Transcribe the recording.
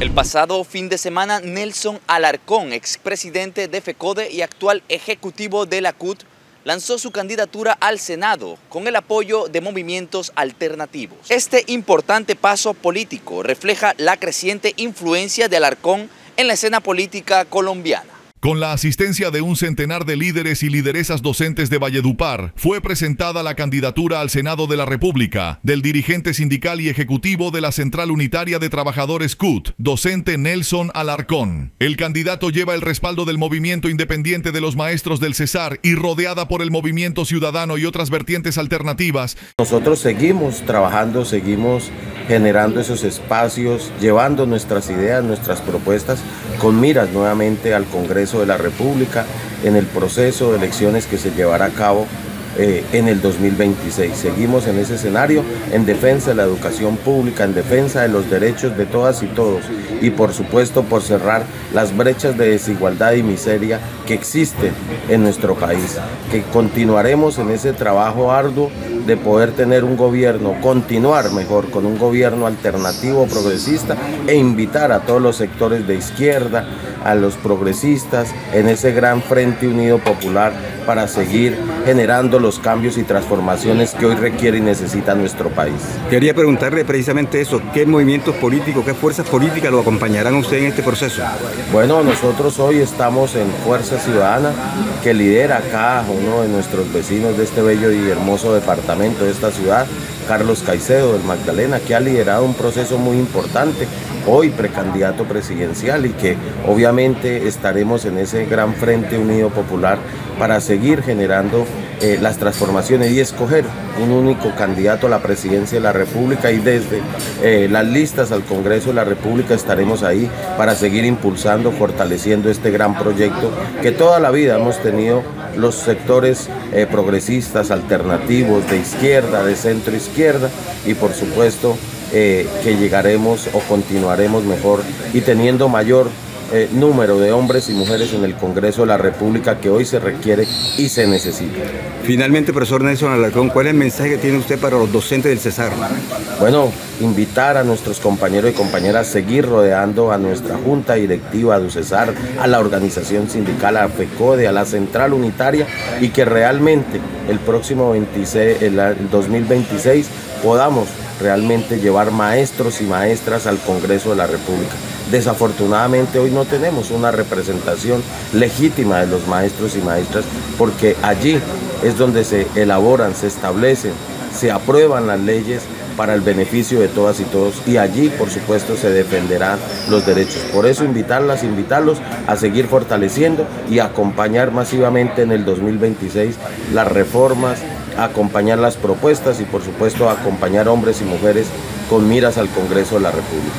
El pasado fin de semana, Nelson Alarcón, expresidente de FECODE y actual ejecutivo de la CUT, lanzó su candidatura al Senado con el apoyo de movimientos alternativos. Este importante paso político refleja la creciente influencia de Alarcón en la escena política colombiana. Con la asistencia de un centenar de líderes y lideresas docentes de Valledupar, fue presentada la candidatura al Senado de la República del dirigente sindical y ejecutivo de la Central Unitaria de Trabajadores CUT, docente Nelson Alarcón. El candidato lleva el respaldo del movimiento independiente de los maestros del Cesar y rodeada por el movimiento ciudadano y otras vertientes alternativas. Nosotros seguimos trabajando, seguimos generando esos espacios, llevando nuestras ideas, nuestras propuestas con miras nuevamente al Congreso de la República en el proceso de elecciones que se llevará a cabo eh, en el 2026. Seguimos en ese escenario en defensa de la educación pública, en defensa de los derechos de todas y todos y por supuesto por cerrar las brechas de desigualdad y miseria que existen en nuestro país. Que continuaremos en ese trabajo arduo de poder tener un gobierno, continuar mejor con un gobierno alternativo, progresista e invitar a todos los sectores de izquierda, a los progresistas en ese gran Frente Unido Popular para seguir generando los cambios y transformaciones que hoy requiere y necesita nuestro país. Quería preguntarle precisamente eso, ¿qué movimientos políticos, qué fuerzas políticas lo acompañarán a usted en este proceso? Bueno, nosotros hoy estamos en Fuerza Ciudadana, que lidera acá uno de nuestros vecinos de este bello y hermoso departamento de esta ciudad, Carlos Caicedo del Magdalena, que ha liderado un proceso muy importante, hoy precandidato presidencial y que obviamente estaremos en ese gran Frente Unido Popular para seguir generando eh, las transformaciones y escoger un único candidato a la presidencia de la República y desde eh, las listas al Congreso de la República estaremos ahí para seguir impulsando, fortaleciendo este gran proyecto que toda la vida hemos tenido los sectores eh, progresistas, alternativos, de izquierda, de centro izquierda y por supuesto que llegaremos o continuaremos mejor y teniendo mayor eh, número de hombres y mujeres en el Congreso de la República que hoy se requiere y se necesita. Finalmente, profesor Nelson Alarcón, ¿cuál es el mensaje que tiene usted para los docentes del Cesar? Bueno, invitar a nuestros compañeros y compañeras a seguir rodeando a nuestra Junta Directiva de Cesar, a la organización sindical, a FECODE, a la Central Unitaria y que realmente el próximo 26, el 2026 podamos realmente llevar maestros y maestras al Congreso de la República. Desafortunadamente hoy no tenemos una representación legítima de los maestros y maestras porque allí es donde se elaboran, se establecen, se aprueban las leyes para el beneficio de todas y todos y allí por supuesto se defenderán los derechos. Por eso invitarlas, invitarlos a seguir fortaleciendo y acompañar masivamente en el 2026 las reformas acompañar las propuestas y por supuesto acompañar hombres y mujeres con miras al Congreso de la República.